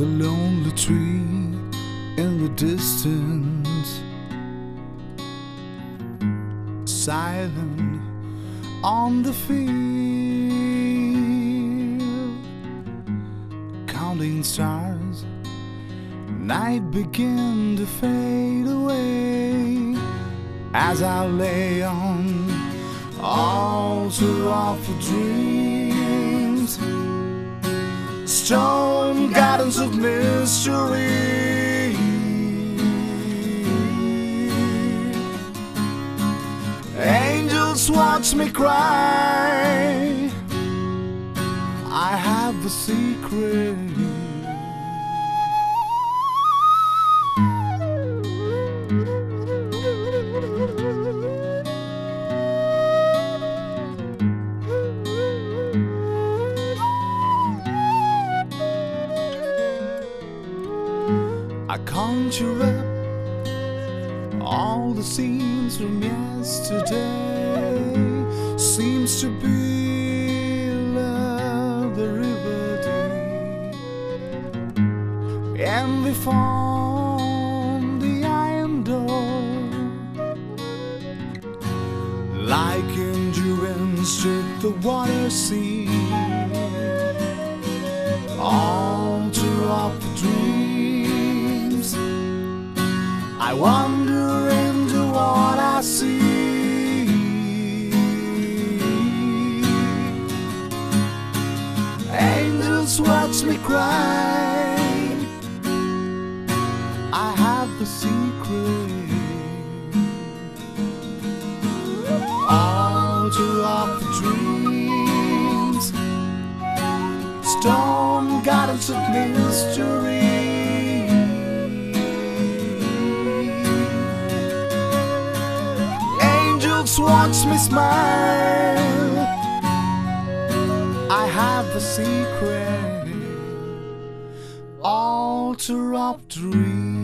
the lonely tree in the distance, silent on the field, counting stars. Night began to fade away as I lay on altar of dreams, stone gardens of mystery. Angels watch me cry. I have a secret. I conjure up all the scenes from yesterday. Seems to be love the river deep, and we found the iron door, like endurance to the water sea. Altar I wander into what I see. Angels watch me cry. I have the secret. Altar of dreams. Stone gardens of mystery. Watch me smile. I have the secret. Altar of dreams.